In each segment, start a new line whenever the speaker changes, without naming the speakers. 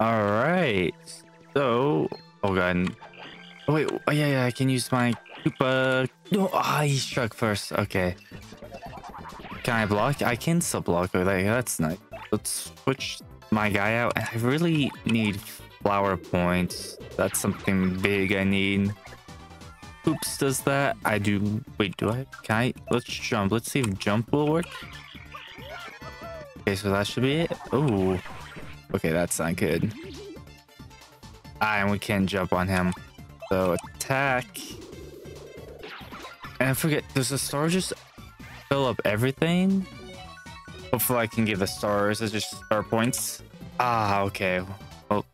All right. So, oh god. Oh, wait. Oh, yeah, yeah. I can use my Koopa. No, ah, he struck first. Okay. Can I block? I can still block. Oh, like, that's nice. Let's switch my guy out. I really need flower points. That's something big I need. Oops, does that? I do. Wait, do I? Can I? Let's jump. Let's see if jump will work. Okay, so that should be it. Oh, okay, that's not good. Ah, and we can't jump on him. So attack. And I forget, does the star just fill up everything? Hopefully I can get the stars as just star points. Ah, okay. Well,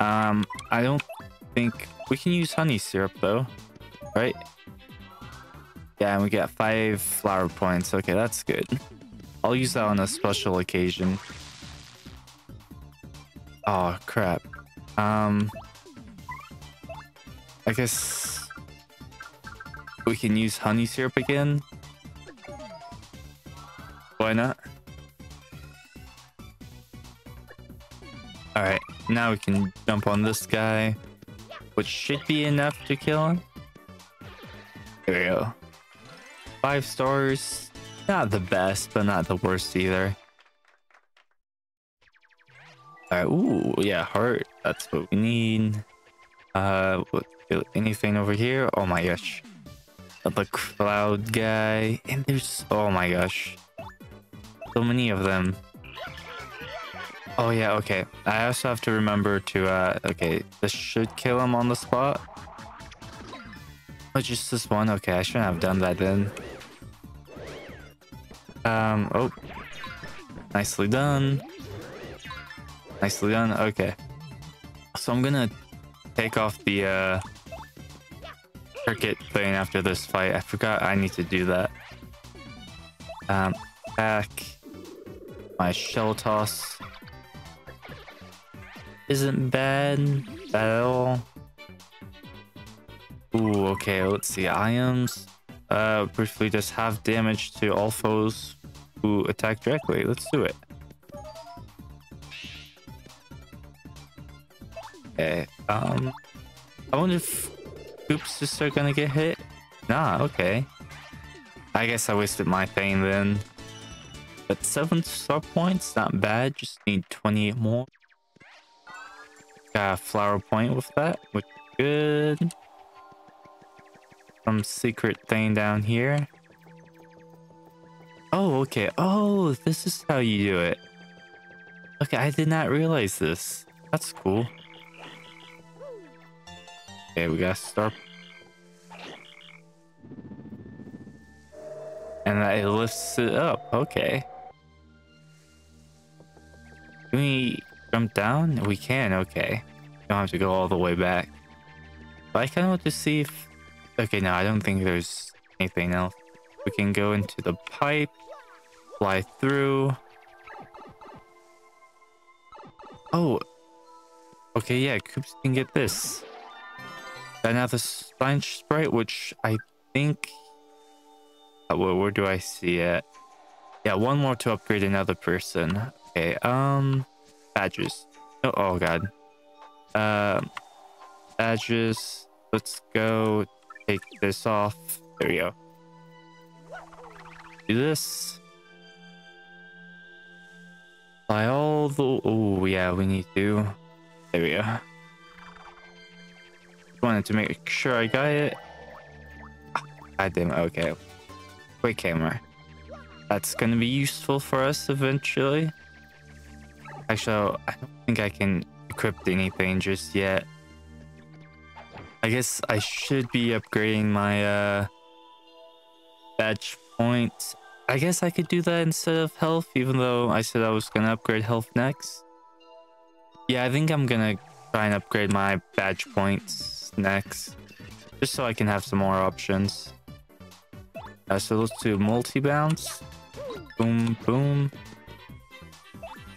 um, I don't think we can use honey syrup though, right? Yeah, and we get five flower points. Okay, that's good. I'll use that on a special occasion. Oh, crap. Um, I guess we can use honey syrup again. Why not? Alright, now we can jump on this guy, which should be enough to kill him. There we go. Five stars. Not the best, but not the worst either. Alright, ooh, yeah, heart. That's what we need. Uh, anything over here? Oh my gosh. The cloud guy. And there's, oh my gosh. So many of them. Oh yeah, okay. I also have to remember to, uh, okay, this should kill him on the spot. Oh, just this one? Okay, I shouldn't have done that then. Um, oh. Nicely done. Nicely done. Okay. So I'm gonna take off the uh, cricket thing after this fight. I forgot I need to do that. Um, back. My shell toss isn't bad at all. Ooh, okay, let's see. Items. Uh, briefly just have damage to all foes who attack directly. Let's do it. Okay. Um, I wonder if Oops just are gonna get hit. Nah, okay. I guess I wasted my thing then. But seven star points, not bad. Just need 28 more. Got a flower point with that, which is good. Some secret thing down here. Oh, okay. Oh, this is how you do it. Okay, I did not realize this. That's cool. Okay, we got star. And it lifts it up. Okay. Can we jump down? We can. Okay. Don't have to go all the way back. But I kind of want to see if... Okay, no, I don't think there's anything else. We can go into the pipe, fly through. Oh. Okay, yeah, Koops can get this. Another sponge sprite, which I think... Uh, where, where do I see it? Yeah, one more to upgrade another person. Okay, um... Badges. Oh, oh god. Um... Badges. Let's go take this off. There we go. Do this. Buy all the... Oh, yeah, we need to. There we go. Wanted to make sure I got it. I didn't. Okay. Quick camera. That's gonna be useful for us eventually. Actually, I don't think I can equip anything just yet. I guess I should be upgrading my uh, badge points. I guess I could do that instead of health, even though I said I was gonna upgrade health next. Yeah, I think I'm gonna try and upgrade my badge points next. Just so I can have some more options. Uh, so let's do multi-bounce. Boom, boom.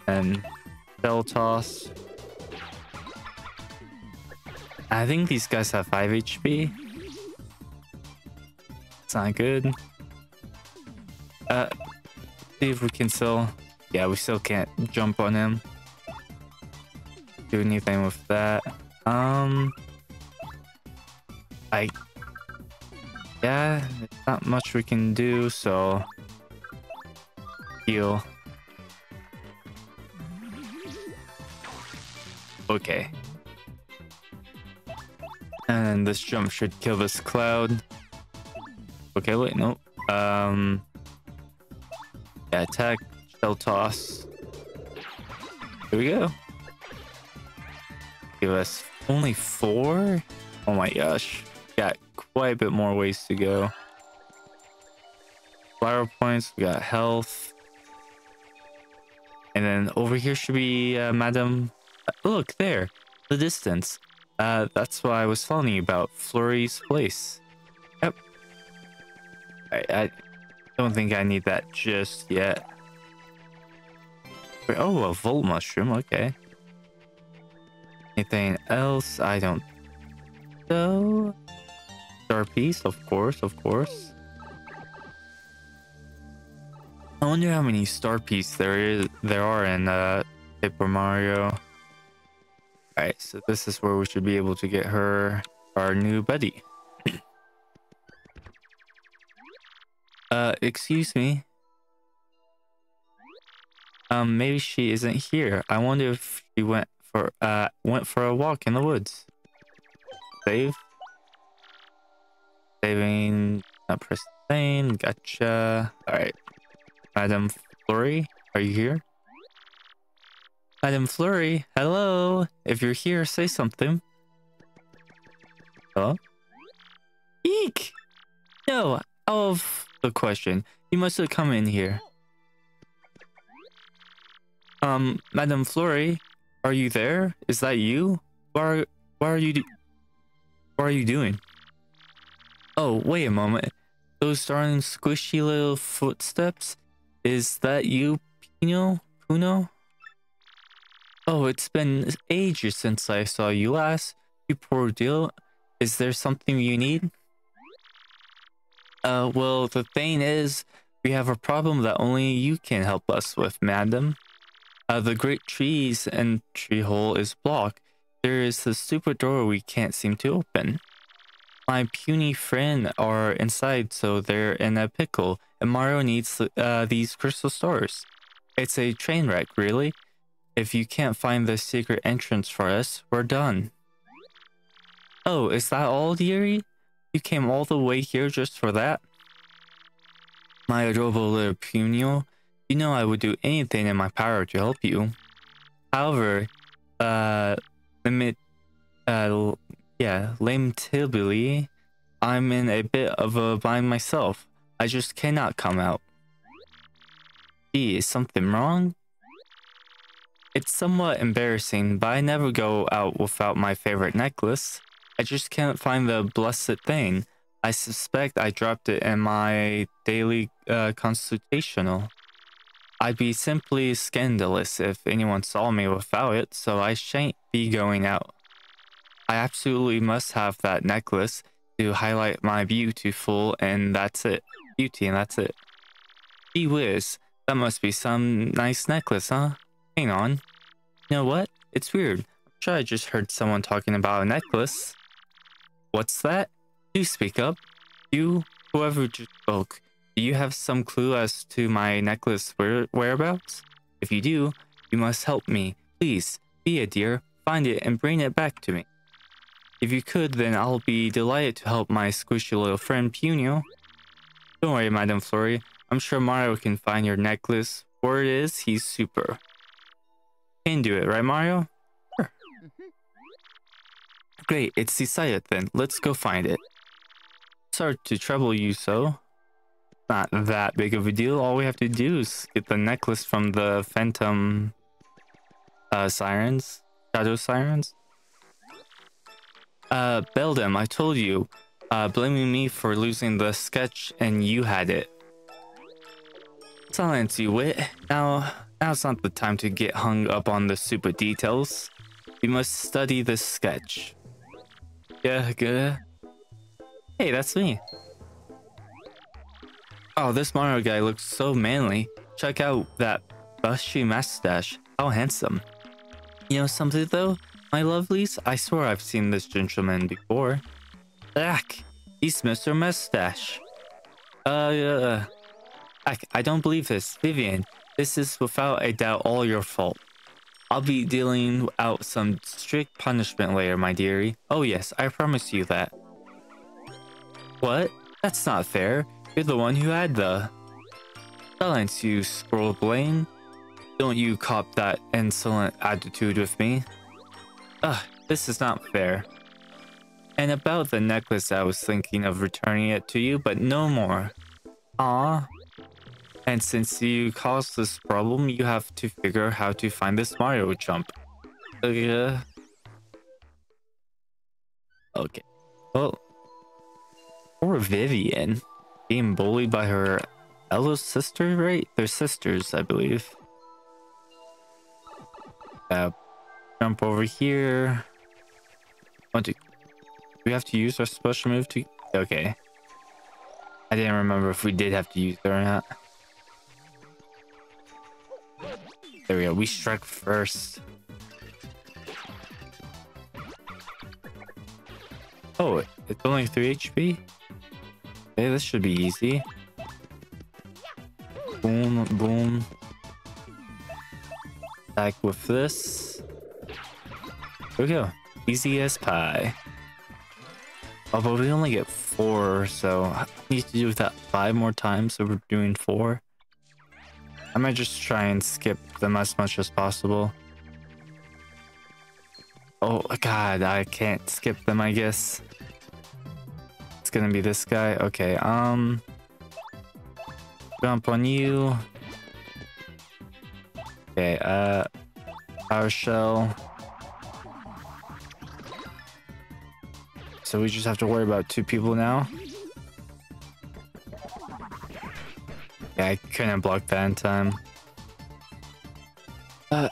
And shell toss. I think these guys have 5 HP. It's not good. Uh, see if we can still... Yeah, we still can't jump on him. do anything with that. Um, I, yeah, it's not much we can do, so heal. Okay. And this jump should kill this cloud. Okay, wait, no. Um, yeah, attack, shell toss. Here we go. Give us only four? Oh my gosh. Quite a bit more ways to go. Flower points, we got health. And then over here should be uh, Madam. Uh, look there, the distance. Uh, that's what I was telling you about, Flurrie's place. Yep. I, I don't think I need that just yet. Oh, a volt mushroom, okay. Anything else? I don't know. Star piece, of course, of course. I wonder how many star piece there is there are in uh Paper Mario. Alright, so this is where we should be able to get her our new buddy. uh, excuse me. Um, maybe she isn't here. I wonder if she went for uh went for a walk in the woods. Save. Saving. Not press plane. Gotcha. All right. Madame Flurrie, are you here? Madame Flurrie, hello. If you're here, say something. Hello? Eek! No, out of the question. You must have come in here. Um, Madame Flurrie, are you there? Is that you? Why are, what are you What are you doing? Oh, wait a moment. Those darn squishy little footsteps? Is that you, Pino? Puno? Oh, it's been ages since I saw you last. You poor deal. Is there something you need? Uh, well, the thing is, we have a problem that only you can help us with, madam. Uh, the great trees and tree hole is blocked. There is a stupid door we can't seem to open. My Puni friend are inside, so they're in a pickle, and Mario needs uh, these crystal stars. It's a train wreck, really. If you can't find the secret entrance for us, we're done. Oh, is that all, dearie? You came all the way here just for that? My adorable little Punio, you know I would do anything in my power to help you. However, uh, limit, uh, yeah, lame lamentably, I'm in a bit of a bind myself. I just cannot come out. Gee, is something wrong? It's somewhat embarrassing, but I never go out without my favorite necklace. I just can't find the blessed thing. I suspect I dropped it in my daily uh, consultational. I'd be simply scandalous if anyone saw me without it, so I shan't be going out. I absolutely must have that necklace to highlight my beautiful and that's it. Beauty and that's it. Gee whiz, that must be some nice necklace, huh? Hang on. You know what? It's weird. I'm sure I just heard someone talking about a necklace. What's that? Do speak up. You, whoever just spoke, do you have some clue as to my necklace where whereabouts? If you do, you must help me. Please, be a dear, find it and bring it back to me. If you could, then I'll be delighted to help my squishy little friend Punio. Don't worry, Madame Flurrie. I'm sure Mario can find your necklace. Where it is, he's super. Can do it, right, Mario? Sure. Great, it's decided then. Let's go find it. Sorry to trouble you so not that big of a deal. All we have to do is get the necklace from the Phantom uh, Sirens, Shadow Sirens. Uh, Beldam, I told you, uh, blaming me for losing the sketch and you had it. Silence, you wit. Now, now's not the time to get hung up on the super details. We must study the sketch. Yeah, good. Hey, that's me. Oh, this Mario guy looks so manly. Check out that bushy mustache. How handsome. You know something though? My lovelies? I swear I've seen this gentleman before. Ugh, he's Mr. Mustache. Uh, uh, I, I don't believe this. Vivian, this is without a doubt all your fault. I'll be dealing out some strict punishment later, my dearie. Oh yes, I promise you that. What? That's not fair. You're the one who had the... Silence, you Squirrel Blaine. Don't you cop that insolent attitude with me. Ugh, this is not fair. And about the necklace, I was thinking of returning it to you, but no more. Ah. And since you caused this problem, you have to figure how to find this Mario jump. Uh, okay. Well, poor Vivian. Being bullied by her eldest sister, right? They're sisters, I believe. Uh, jump over here. Oh, Want to we have to use our special move to... Okay. I didn't remember if we did have to use it or not. There we go. We strike first. Oh, it's only 3 HP? Okay, this should be easy. Boom, boom. Back with this. There we go. Easy as pie. But we only get four, so I need to do that five more times, so we're doing four. I might just try and skip them as much as possible. Oh god, I can't skip them, I guess. It's gonna be this guy. Okay, um... Jump on you. Okay, uh... Power Shell. So we just have to worry about two people now. Yeah, I couldn't block that in time. Uh,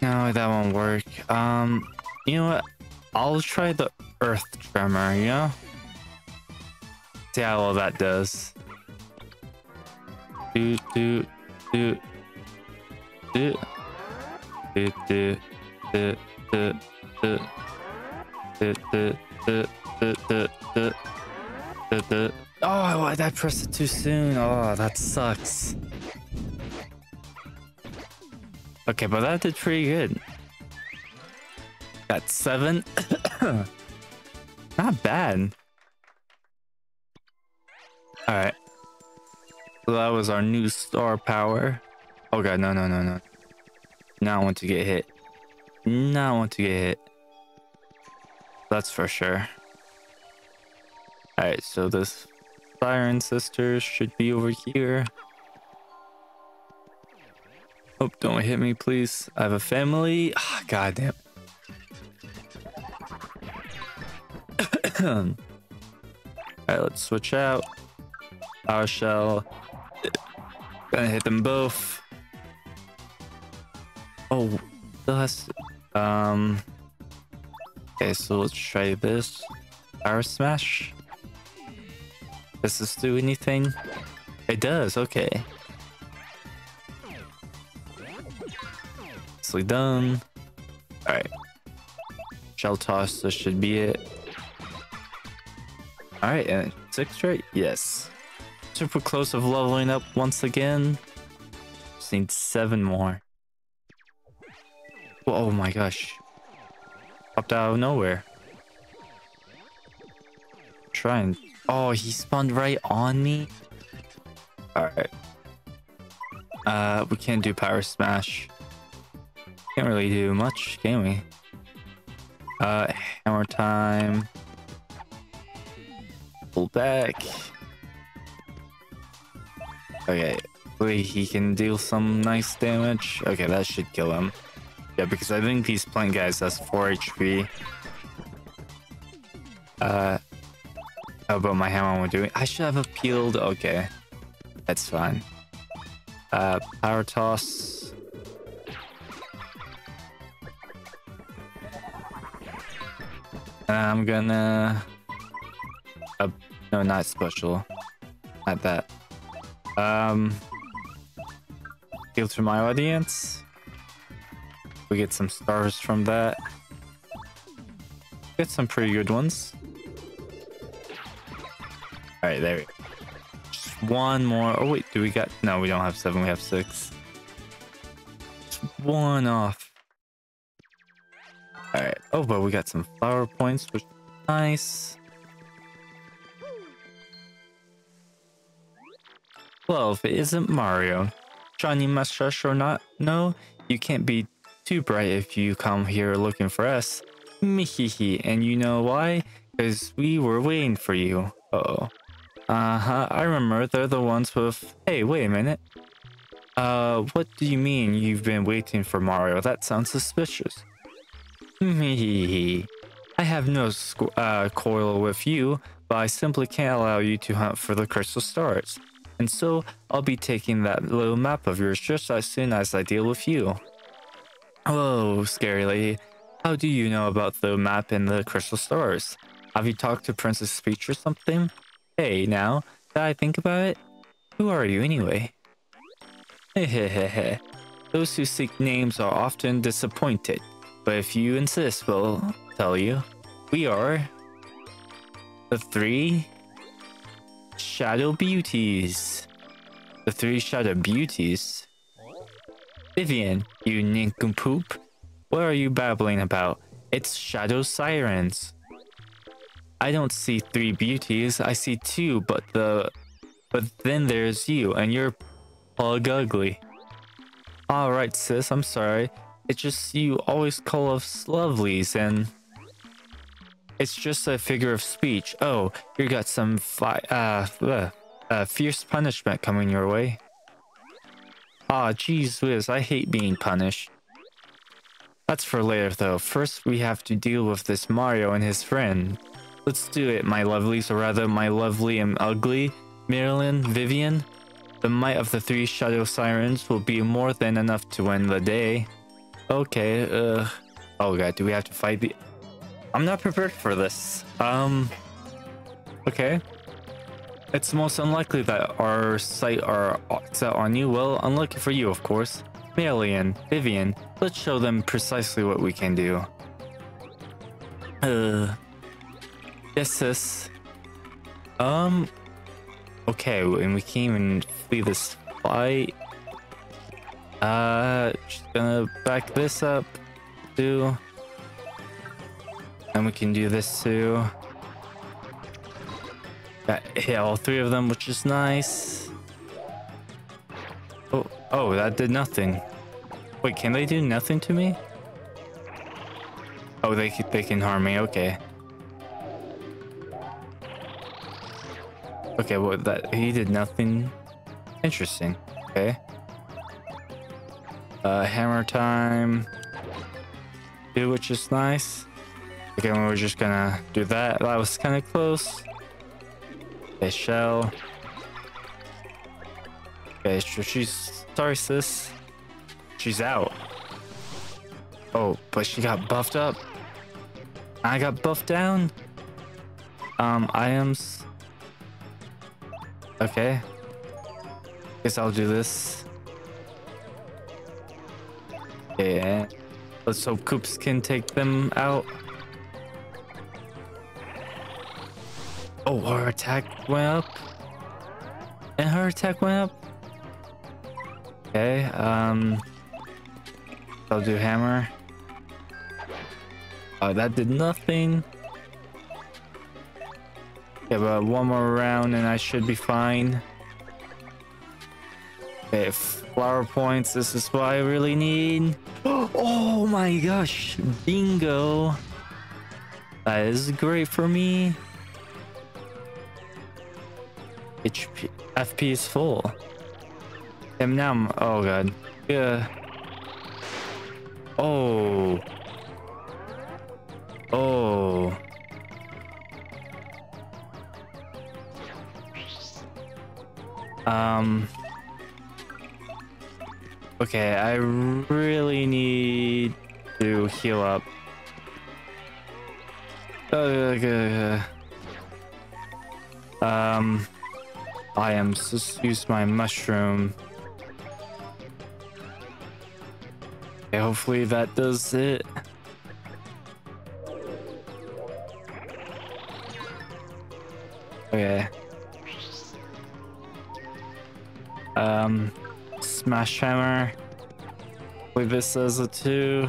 no, that won't work. Um, you know what? I'll try the Earth Tremor, you know? See how well that does. Do, do, do, do, do, do, do, do, do, do, do. Oh, I pressed it too soon. Oh, that sucks. Okay, but that did pretty good. Got seven. Not bad. Alright. So that was our new star power. Oh god, no, no, no, no. Now I want to get hit. Now I want to get hit. That's for sure. Alright, so this Siren Sisters should be over here. Oh, don't hit me, please. I have a family. God damn. Alright, let's switch out. Power Shell. Gonna hit them both. Oh, still has... Um... Okay, so let's try this. Power Smash. Does this do anything? It does, okay. Nicely done. Alright. Shell Toss, this should be it. Alright, and six right? Yes. Super close of leveling up once again. Just need seven more. Oh my gosh popped out of nowhere. Try and... Oh, he spawned right on me? Alright. Uh, we can't do power smash. Can't really do much, can we? Uh, hammer time. Pull back. Okay, hopefully he can deal some nice damage. Okay, that should kill him. Yeah, because I think these plant guys has 4 HP. Uh, how about my hammer we're doing? I should have appealed. Okay, that's fine. Uh, power toss. I'm gonna. Uh, no, not special. Not that. Um. Appeal to my audience. We get some stars from that. Get some pretty good ones. All right, there we go. Just one more. Oh wait, do we got? No, we don't have seven. We have six. Just one off. All right. Oh, but we got some flower points, which is nice. Well, if it isn't Mario, Johnny Mustache or not, no, you can't be too bright if you come here looking for us. Mihihi, and you know why? Because we were waiting for you. Uh oh. Uh-huh, I remember they're the ones with... Hey, wait a minute. Uh, what do you mean you've been waiting for Mario? That sounds suspicious. Mihihi. I have no uh, quarrel with you, but I simply can't allow you to hunt for the crystal stars. And so, I'll be taking that little map of yours just as soon as I deal with you. Oh, scary lady. How do you know about the map and the crystal stars? Have you talked to Princess Peach or something? Hey, now, that I think about it, who are you anyway? Hehehehe. Those who seek names are often disappointed, but if you insist, we'll tell you. We are the three Shadow Beauties. The three Shadow Beauties. Vivian, you nincompoop. What are you babbling about? It's Shadow Sirens. I don't see three beauties. I see two, but the... But then there's you, and you're plug ugly. Alright, sis, I'm sorry. It's just you always call us lovelies, and... It's just a figure of speech. Oh, you got some fi uh, uh, uh, fierce punishment coming your way. Ah, geez whiz, I hate being punished. That's for later though. First we have to deal with this Mario and his friend. Let's do it, my lovelies, or rather my lovely and ugly. Marilyn, Vivian. The might of the three Shadow Sirens will be more than enough to win the day. Okay, uh... Oh god, do we have to fight the... I'm not prepared for this. Um, okay. It's most unlikely that our sight are set on you. Well, unlucky for you, of course. Marilyn, Vivian, let's show them precisely what we can do. Uh, yes, sis. Um, okay, and we can't even flee this fight. Uh, just gonna back this up, too. And we can do this too. Got hit all three of them, which is nice. Oh, oh, that did nothing. Wait, can they do nothing to me? Oh, they they can harm me. Okay. Okay, well that he did nothing. Interesting. Okay. Uh, hammer time. Do which is nice. Okay, we're just gonna do that. That was kind of close. Okay, shell. Okay, she's sorry, sis. She's out. Oh, but she got buffed up. I got buffed down. Um, items. Okay. Guess I'll do this. Yeah. Let's hope Koops can take them out. Oh, her attack went up. And her attack went up. Okay, um... I'll do hammer. Oh, that did nothing. Yeah, but one more round and I should be fine. Okay, flower points. This is what I really need. Oh my gosh. Bingo. That is great for me. HP, FP is full. And now I'm, oh god. Yeah. Oh. Oh. Um. Okay, I really need to heal up. Uh, um. I am just use my mushroom. Okay, hopefully that does it. Okay. Um, Smash Hammer. Wait, this is a two.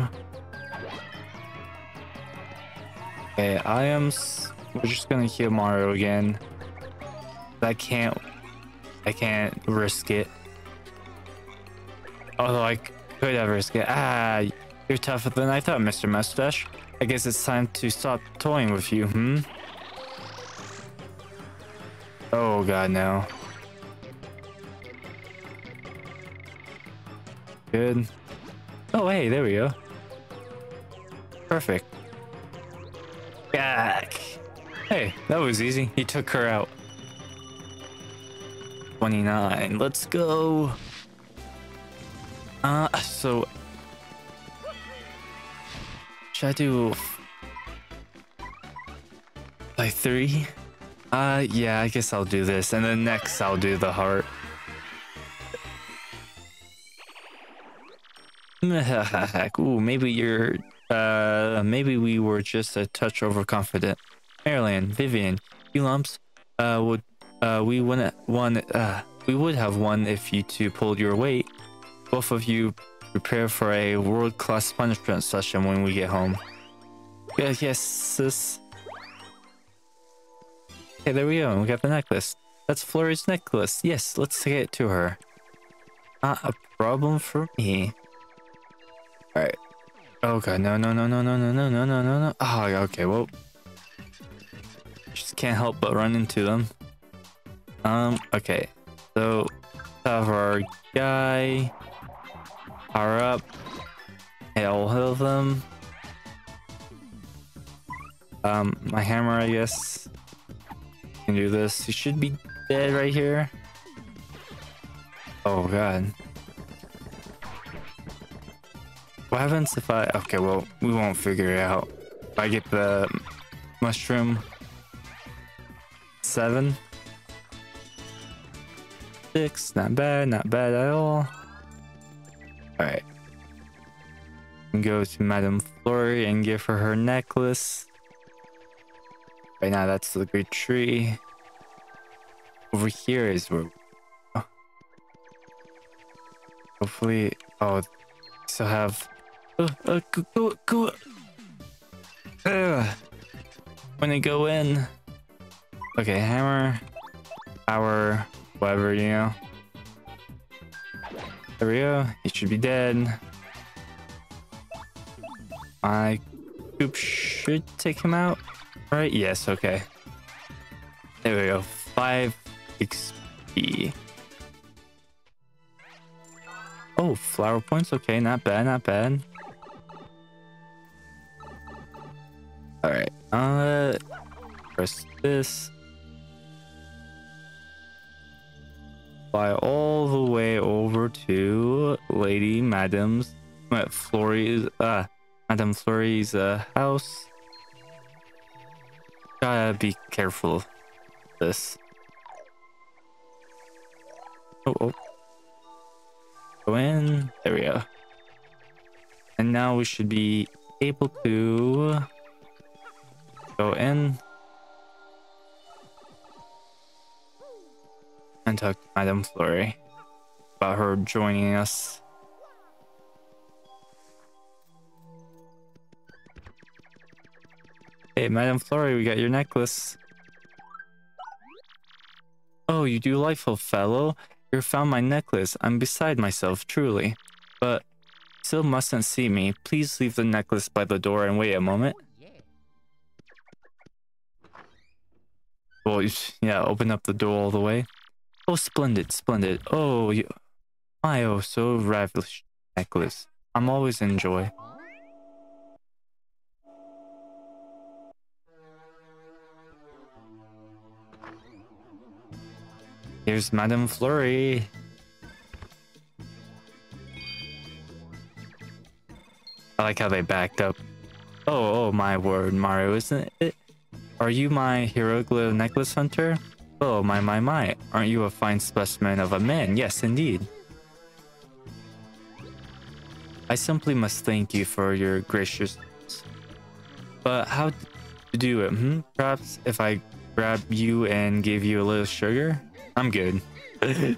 Okay, I am. We're just gonna heal Mario again. I can't. I can't risk it. Although I could have risked it. Ah, you're tougher than I thought, Mr. Mustache. I guess it's time to stop toying with you, hmm? Oh god, no. Good. Oh, hey, there we go. Perfect. Yak. Hey, that was easy. He took her out. 29. Let's go. Uh, so... Should I do... Like three? Uh, yeah, I guess I'll do this. And then next I'll do the heart. Ooh, maybe you're... Uh, maybe we were just a touch overconfident. Marilyn, Vivian, you lumps, uh, would, uh, we wouldn't one, uh, we would have won if you two pulled your weight. Both of you prepare for a world-class punishment session when we get home. Yeah, yes, sis. Okay, there we go. We got the necklace. That's Flurrie's necklace. Yes, let's take it to her. Not a problem for me. Alright. Oh god, no, no, no, no, no, no, no, no, no, no, no. Oh, okay, well. Just can't help but run into them. Um, okay. So, have our guy. Power up. I'll heal them. Um, my hammer, I guess. Can do this. He should be dead right here. Oh god. What happens if I... Okay, well, we won't figure it out. If I get the mushroom... Seven. Six. Not bad. Not bad at all. Alright. Go to Madame Flurrie and give her her necklace. Right now, that's the great tree. Over here is where... Oh. Hopefully... Oh, still have uh, uh, go, go, go. Uh, when I go in. Okay, hammer, power, whatever, you know. There we go. He should be dead. My coop should take him out, right? Yes, okay. There we go. 5 XP. Oh, flower points. Okay, not bad, not bad. Alright, uh, press this. Madam's, uh, Flurrie's, uh, uh, house. Gotta be careful this. Oh, oh. Go in. There we go. And now we should be able to go in and talk to Madame Flurrie about her joining us. Hey, Madame Flurrie, we got your necklace. Oh, you delightful fellow. You found my necklace. I'm beside myself, truly. But still mustn't see me. Please leave the necklace by the door and wait a moment. Well, yeah, open up the door all the way. Oh, splendid, splendid. Oh, you, my oh, so ravish necklace. I'm always in joy. Here's Madame Flurrie. I like how they backed up. Oh, oh my word, Mario, isn't it are you my hieroglyph necklace hunter? Oh, my, my, my. Aren't you a fine specimen of a man? Yes, indeed. I simply must thank you for your graciousness. But how to do it, hmm? Perhaps if I grab you and give you a little sugar? I'm good. Here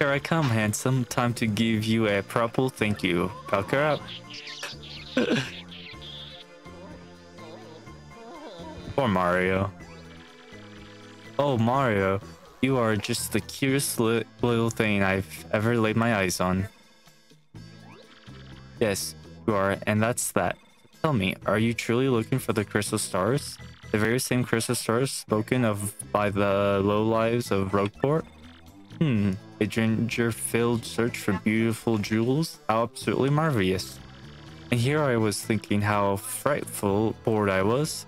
I come, handsome. Time to give you a proper thank you. Pucker up. Poor Mario. Oh, Mario. You are just the cutest li little thing I've ever laid my eyes on. Yes, you are, and that's that. Tell me, are you truly looking for the crystal stars? The very same crystal stars spoken of by the low lives of Rogueport? Hmm, a ginger-filled search for beautiful jewels? How absolutely marvelous. And here I was thinking how frightful bored I was.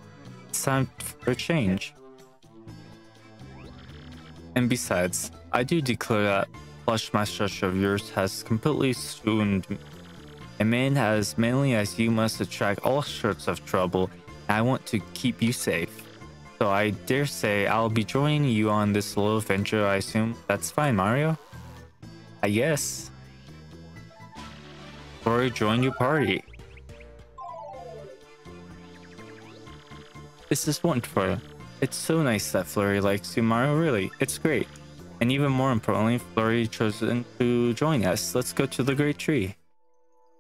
It's time for a change. And besides, I do declare that plush mustache of yours has completely swooned me. A man as manly as you must attract all sorts of trouble, I want to keep you safe. So I dare say I'll be joining you on this little adventure, I assume. That's fine, Mario? I guess. Or join your party. This is wonderful. It's so nice that Flurrie likes you, Mario, really. It's great. And even more importantly, Flurrie chosen to join us. Let's go to the Great Tree.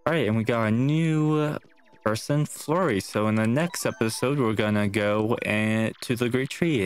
Alright, and we got a new uh, person, Flurrie. So in the next episode, we're gonna go and to the Great Tree